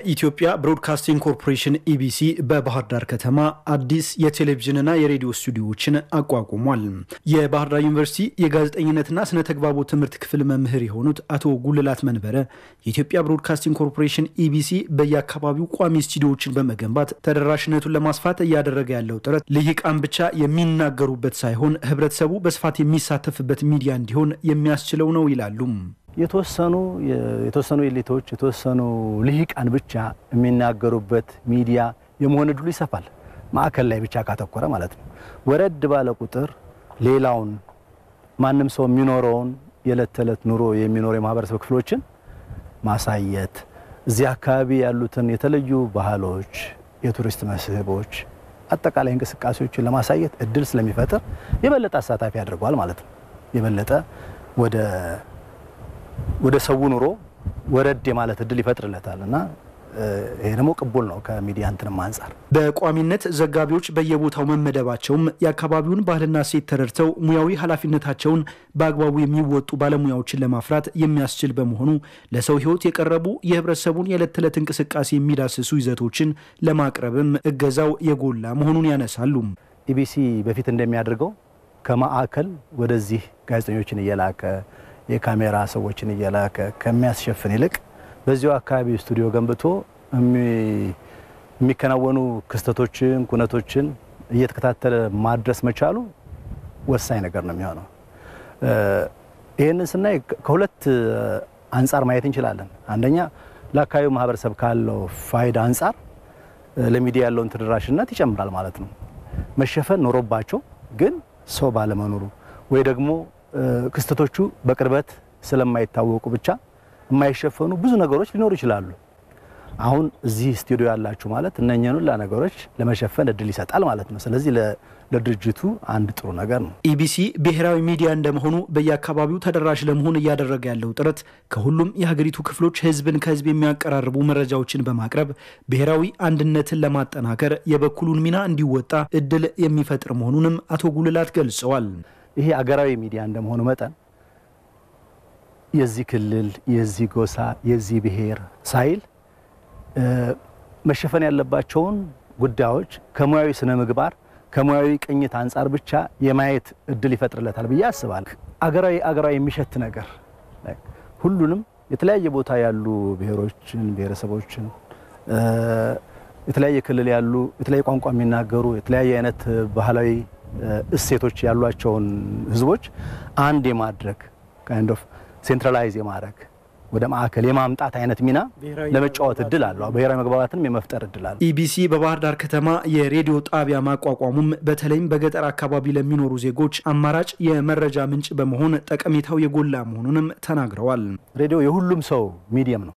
የኢትዮጵያ ብሮድካስቲንግ ኮርፖሬሽን ኢቢሲ በባህር ዳር ከተማ አዲስ የቴሌቪዥንና የሬዲዮ ስቱዲዮዎችን አቋቁሟል። የባህር ዳር ዩኒቨርሲቲ የጋዜጠኝነትና ስነ ተግባቦት ትምህርት ክፍል መምህር የሆኑት አቶ ጉልላት መንበረ የኢትዮጵያ ብሮድካስቲንግ ኮርፖሬሽን ኢቢሲ በየአካባቢው ቋሚ ስቱዲዮዎችን በመገንባት ተደራሽነቱን ለማስፋት እያደረገ ያለው ጥረት ልሂቃን ብቻ የሚናገሩበት ሳይሆን ሕብረተሰቡ በስፋት የሚሳተፍበት ሚዲያ እንዲሆን የሚያስችለው ነው ይላሉ። የተወሰኑ የተወሰኑ ኤሊቶች የተወሰኑ ልሂቃን ብቻ የሚናገሩበት ሚዲያ የመሆን እድሉ ይሰፋል። ማዕከል ላይ ብቻ ካተኮረ ማለት ነው። ወረድ ባለ ቁጥር ሌላውን ማንም ሰው የሚኖረውን የዕለት ተዕለት ኑሮ የሚኖሩ የማህበረሰብ ክፍሎችን ማሳየት እዚህ አካባቢ ያሉትን የተለዩ ባህሎች፣ የቱሪስት መስህቦች፣ አጠቃላይ እንቅስቃሴዎችን ለማሳየት እድል ስለሚፈጥር የበለጠ አሳታፊ ያደርገዋል ማለት ነው። የበለጠ ወደ ወደ ሰው ኑሮ ወረድ የማለት እድል ይፈጥርለታል እና ይሄ ደግሞ ቅቡል ነው ከሚዲያ እንትንም አንጻር። በቋሚነት ዘጋቢዎች በየቦታው መመደባቸውም የአካባቢውን ባህልና ሴት ተረድተው ሙያዊ ኃላፊነታቸውን በአግባቡ የሚወጡ ባለሙያዎችን ለማፍራት የሚያስችል በመሆኑ ለሰው ሕይወት የቀረቡ የህብረተሰቡን የዕለት ተዕለት እንቅስቃሴ የሚዳስሱ ይዘቶችን ለማቅረብም እገዛው የጎላ መሆኑን ያነሳሉ። ኢቢሲ በፊት እንደሚያደርገው ከማዕከል ወደዚህ ጋዜጠኞችን እየላከ የካሜራ ሰዎችን እየላከ ከሚያስሸፍን ይልቅ በዚሁ አካባቢ ስቱዲዮ ገንብቶ የሚከናወኑ ክስተቶችን፣ ኩነቶችን እየተከታተለ ማድረስ መቻሉ ወሳኝ ነገር ነው የሚሆነው። ይህንን ስናይ ከሁለት አንጻር ማየት እንችላለን። አንደኛ ለአካባቢው ማህበረሰብ ካለው ፋይዳ አንጻር ለሚዲያ ያለውን ተደራሽነት ይጨምራል ማለት ነው። መሸፈን ኖሮባቸው ግን ሰው ባለመኖሩ ወይ ደግሞ ክስተቶቹ በቅርበት ስለማይታወቁ ብቻ የማይሸፈኑ ብዙ ነገሮች ሊኖሩ ይችላሉ። አሁን እዚህ ስቱዲዮ ያላችሁ ማለት እነኝህን ሁላ ነገሮች ለመሸፈን እድል ይሰጣል ማለት ነው። ስለዚህ ለድርጅቱ አንድ ጥሩ ነገር ነው። ኢቢሲ ብሔራዊ ሚዲያ እንደመሆኑ በየአካባቢው ተደራሽ ለመሆን እያደረገ ያለው ጥረት ከሁሉም የሀገሪቱ ክፍሎች ሕዝብን ከሕዝብ የሚያቀራርቡ መረጃዎችን በማቅረብ ብሔራዊ አንድነትን ለማጠናከር የበኩሉን ሚና እንዲወጣ እድል የሚፈጥር መሆኑንም አቶ ጉልላት ገልጸዋል። ይሄ አገራዊ ሚዲያ እንደመሆኑ መጠን የዚህ ክልል፣ የዚህ ጎሳ፣ የዚህ ብሔር ሳይል መሸፈን ያለባቸውን ጉዳዮች ከሙያዊ ስነ ምግባር ከሙያዊ ቅኝት አንጻር ብቻ የማየት እድል ይፈጥርለታል ብዬ አስባለሁ። አገራዊ አገራዊ የሚሸት ነገር ሁሉንም የተለያየ ቦታ ያሉ ብሔሮችን፣ ብሔረሰቦችን የተለያየ ክልል ያሉ የተለያየ ቋንቋ የሚናገሩ የተለያየ አይነት ባህላዊ እሴቶች ያሏቸውን ህዝቦች አንድ የማድረግ kind of centralize የማድረግ ወደ ማዕከል የማምጣት አይነት ሚና ለመጫወት እድል አለው። ብሔራዊ መግባባትንም የመፍጠር እድል አለው። ኢቢሲ በባህር ዳር ከተማ የሬዲዮ ጣቢያ ማቋቋሙም በተለይም በገጠር አካባቢ ለሚኖሩ ዜጎች አማራጭ የመረጃ ምንጭ በመሆን ጠቀሜታው የጎላ መሆኑንም ተናግረዋል። ሬዲዮ የሁሉም ሰው ሚዲየም ነው።